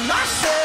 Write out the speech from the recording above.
and I said